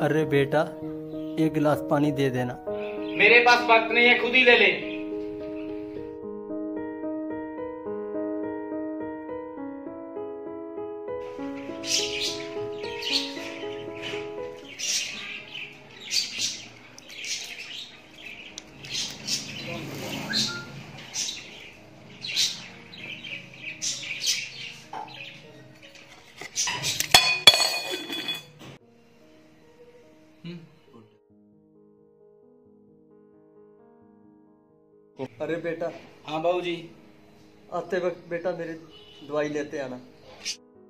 अरे बेटा, एक गिलास पानी दे देना। मेरे पास वक्त नहीं है, खुद ही ले ले। अरे बेटा। हाँ बाबू जी आते वक्त बेटा मेरी दवाई लेते आना।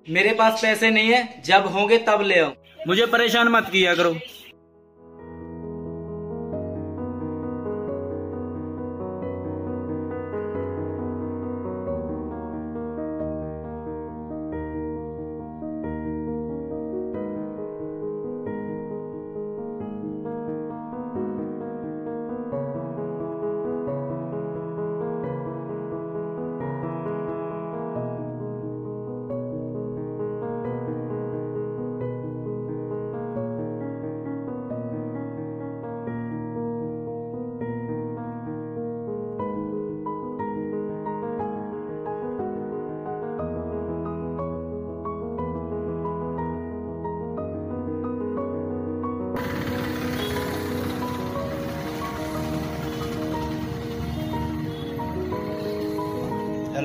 मेरे पास पैसे नहीं है जब होंगे तब ले आओ। मुझे परेशान मत किया करो।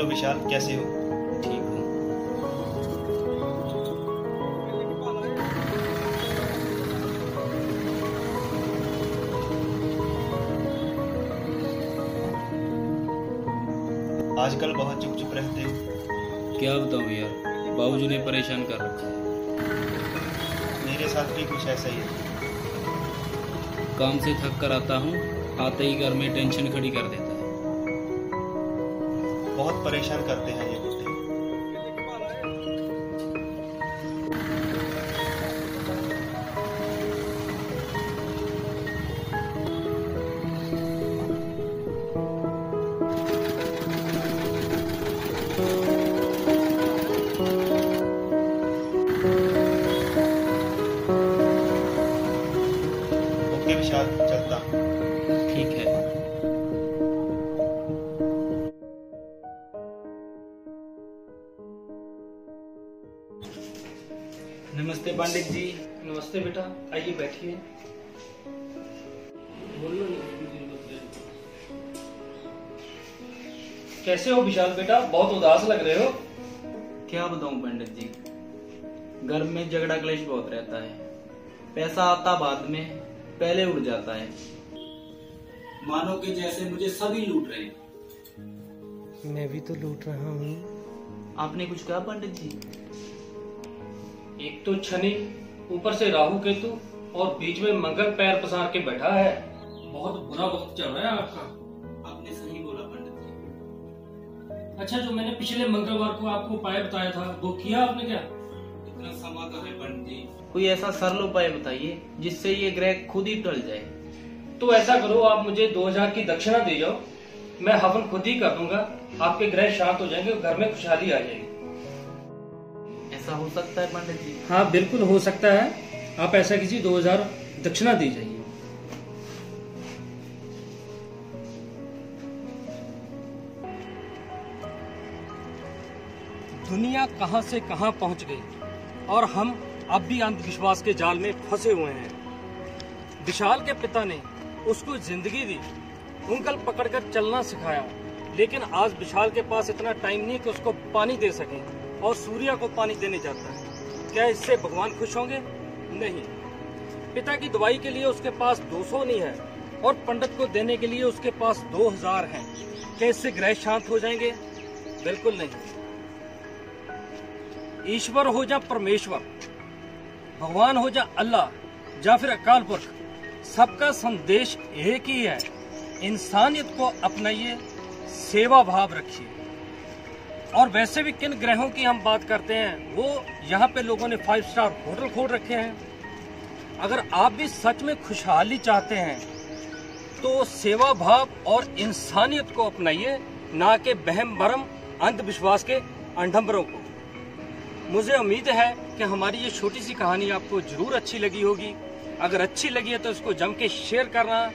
हेलो विशाल कैसे हो? ठीक हूँ। आजकल बहुत चुप चुप रहते हो। क्या बताऊँ यार बाबूजी ने परेशान कर रखा है। मेरे साथ भी कुछ ऐसा ही है। काम से थक कर आता हूँ आते ही घर में टेंशन खड़ी कर देता है। बहुत परेशान करते हैं ये बुढ़े ओके विशाल चलता। हूँ नमस्ते पंडित जी। नमस्ते बेटा आइए बैठिए। कैसे हो विशाल बेटा? बहुत उदास लग रहे हो। क्या बताऊँ पंडित जी? घर में झगड़ा क्लेश बहुत रहता है। पैसा आता बाद में पहले उड़ जाता है। मानो कि जैसे मुझे सभी लूट रहे हैं। मैं भी तो लूट रहा हूँ। आपने कुछ कहा पंडित जी? एक तो शनि ऊपर से राहु केतु और बीच में मंगल पैर पसार के बैठा है। बहुत बुरा वक्त चल रहा है आपका। आपने सही बोला पंडित जी। अच्छा जो मैंने पिछले मंगलवार को आपको उपाय बताया था वो किया आपने क्या? इतना समा है पंडित जी। कोई ऐसा सरल उपाय बताइए जिससे ये ग्रह खुद ही टल जाए। तो ऐसा करो आप मुझे 2000 की दक्षिणा दे जाओ। मैं हवन खुद ही कर दूँगा आपके ग्रह शांत हो जाएँगे और घर में खुशहाली आ जाएगी। ऐसा हो सकता है पंडित जी? हाँ बिल्कुल हो सकता है। आप ऐसा कीजिए 2000 दक्षिणा दी जाइए। दुनिया कहाँ से कहाँ पहुँच गई और हम अब भी अंधविश्वास के जाल में फंसे हुए हैं। विशाल के पिता ने उसको ज़िंदगी दी उंगल पकड़कर चलना सिखाया लेकिन आज विशाल के पास इतना टाइम नहीं कि उसको पानी दे सके। और सूर्या को पानी देने जाता है। क्या इससे भगवान खुश होंगे? नहीं। पिता की दवाई के लिए उसके पास 200 नहीं है और पंडित को देने के लिए उसके पास 2000 हैं। क्या इससे ग्रह शांत हो जाएँगे? बिल्कुल नहीं। ईश्वर हो जा परमेश्वर, भगवान हो जा अल्लाह या फिर अकाल पुरख। सबका संदेश एक ही है। इंसानियत को अपनाइए, सेवा भाव रखिए। और वैसे भी किन ग्रहों की हम बात करते हैं, वो यहाँ पे लोगों ने फाइव स्टार होटल खोल रखे हैं। अगर आप भी सच में खुशहाली चाहते हैं तो सेवा भाव और इंसानियत को अपनाइए, ना कि बहम भरम अंधविश्वास के अंडम्बरों को। मुझे उम्मीद है कि हमारी ये छोटी सी कहानी आपको ज़रूर अच्छी लगी होगी। अगर अच्छी लगी है तो इसको जम के शेयर करना।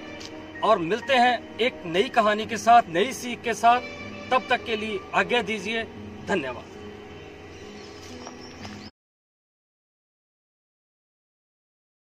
और मिलते हैं एक नई कहानी के साथ, नई सीख के साथ। तब तक के लिए आज्ञा दीजिए। धन्यवाद।